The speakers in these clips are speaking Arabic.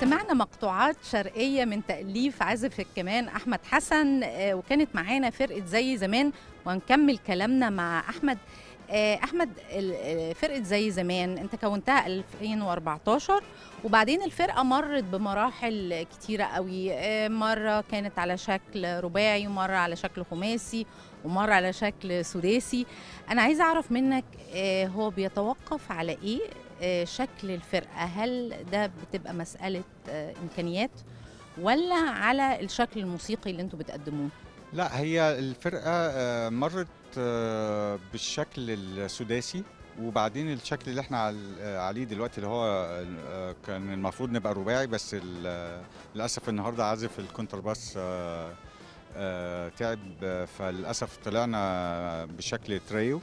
سمعنا مقطوعات شرقية من تأليف عازف الكمان أحمد حسن آه، وكانت معانا فرقة زي زمان وهنكمل كلامنا مع أحمد. آه، أحمد آه، فرقة زي زمان أنت كونتها 2014 وبعدين الفرقة مرت بمراحل كتيرة قوي. مرة كانت على شكل رباعي ومرة على شكل خماسي ومرة على شكل سداسي. أنا عايزة أعرف منك هو بيتوقف على إيه؟ شكل الفرقة. هل ده بتبقى مسألة آه، إمكانيات ولا على الشكل الموسيقي اللي أنتوا بتقدموه؟ لا هي الفرقة آه، مرت آه، بالشكل السداسي وبعدين الشكل اللي إحنا عل- آه، عليه دلوقتي اللي هو آه، كان المفروض نبقى رباعي بس ال- آه، للأسف النهاردة عازف الكونترباس آه، آه، تعب آه، فللأسف طلعنا بشكل تريو.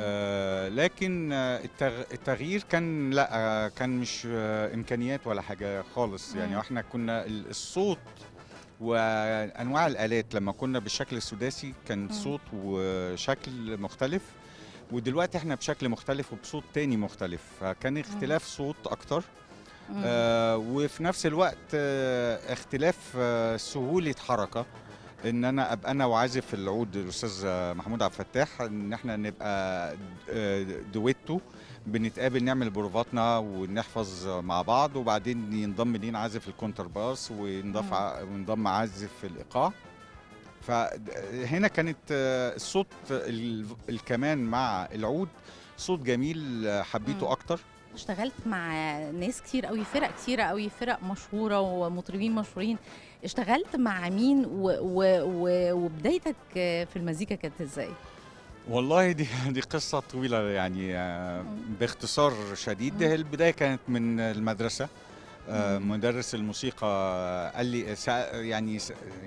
آه، لكن آه، التغ- التغيير كان لا آه، كان مش آه، إمكانيات ولا حاجة خالص يعني مم. وإحنا كنا ال- الصوت وأنواع الآلات لما كنا بالشكل السداسي كان. صوت وشكل مختلف ودلوقتي إحنا بشكل مختلف وبصوت تاني مختلف فكان اختلاف صوت أكتر. آه وفي نفس الوقت آه اختلاف آه سهولة حركة إن أنا أبقى أنا وعازف العود الأستاذ محمود عبد الفتاح إن إحنا نبقى آه، دويتو بنتقابل نعمل بروفاتنا ونحفظ مع بعض وبعدين ينضم لينا عازف الكونترباس وينضاف وينضم عازف الإيقاع. فهنا كانت آه، الصوت ال- الكمان مع العود صوت جميل آه، حبيته. أكتر. اشتغلت مع ناس كتير قوي فرق كتيرة قوي فرق مشهورة ومطربين مشهورين اشتغلت مع مين و و و وبدايتك في المزيكا كانت إزاي؟ والله دي دي قصة طويلة يعني آه،. باختصار شديد مم. البداية كانت من المدرسة آه،. مدرس الموسيقى قال لي يعني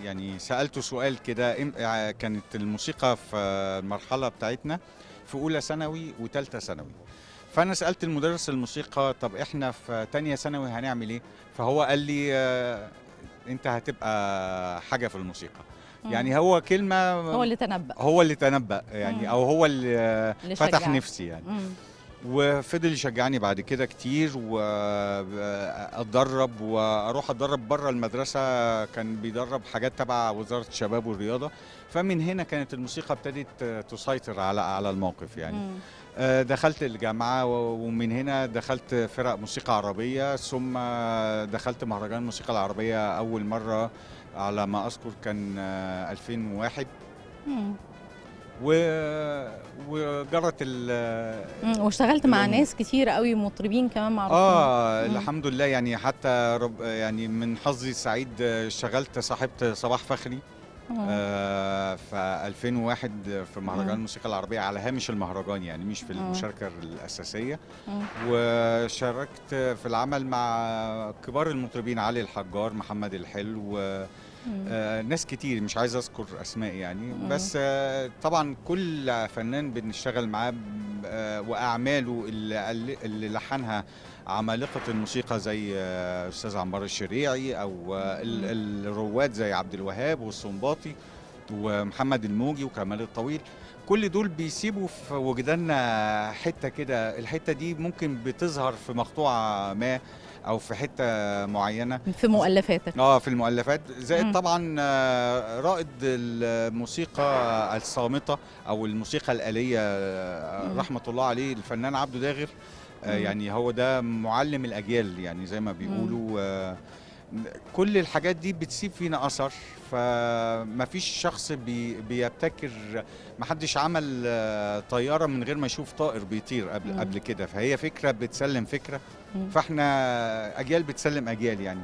يعني سألته سؤال كده آه، كانت الموسيقى في المرحلة بتاعتنا في أولى ثانوي وثالثة ثانوي فأنا سألت المدرس الموسيقى طب إحنا في تانية ثانوي هنعمل إيه؟ فهو قال لي آه، أنت هتبقى حاجة في الموسيقى يعني هو كلمة هو اللي تنبأ هو اللي تنبأ مم. يعني أو هو اللي اللي فتح. نفسي يعني مم. وفضل يشجعني بعد كده كتير واتدرب وأروح أتدرب بره المدرسة. كان بيدرب حاجات تبع وزارة الشباب والرياضة. فمن هنا كانت الموسيقى ابتدت تسيطر على على الموقف يعني. مم. آه، دخلت الجامعة ومن هنا دخلت فرق موسيقى عربية. ثم دخلت مهرجان الموسيقى العربية أول مرة على ما أذكر كان آه، 2001 مم. و... وجرت ال. واشتغلت مع. ناس كتير قوي مطربين كمان معروفين آه مم. الحمد لله يعني حتى رب يعني من حظي السعيد آه، اشتغلت صاحبت صباح فخري مم. آه في 2001 في مهرجان. الموسيقى العربية على هامش المهرجان يعني مش في مم. المشاركة الأساسية. وشاركت في العمل مع كبار المطربين علي الحجار محمد الحلو آه، ناس كتير مش عايز أذكر أسماء يعني مم. بس آه، طبعا كل فنان بنشتغل معاه آه، وأعماله اللي, اللي لحنها عمالقة الموسيقى زي آه، أستاذ عمار الشريعي أو آه، ال- الرواد زي عبد الوهاب والصنباطي. ومحمد الموجي وكمال الطويل كل دول بيسيبوا في وجداننا حتة كده الحتة دي ممكن بتظهر في مقطوعة ما أو في حتة معينة في مؤلفاتك آه في المؤلفات زائد مم. طبعا آه، رائد الموسيقى الصامتة أو الموسيقى الآلية آه، مم. رحمة الله عليه الفنان عبده داغر آه، مم. يعني هو ده معلم الأجيال يعني زي ما بيقولوا كل الحاجات دي بتسيب فينا أثر فما فيش شخص بي بيبتكر ما حدش عمل آه، طيارة من غير ما يشوف طائر بيطير قبل مم. قبل كده فهي فكرة بتسلم فكرة مم. فإحنا أجيال بتسلم أجيال يعني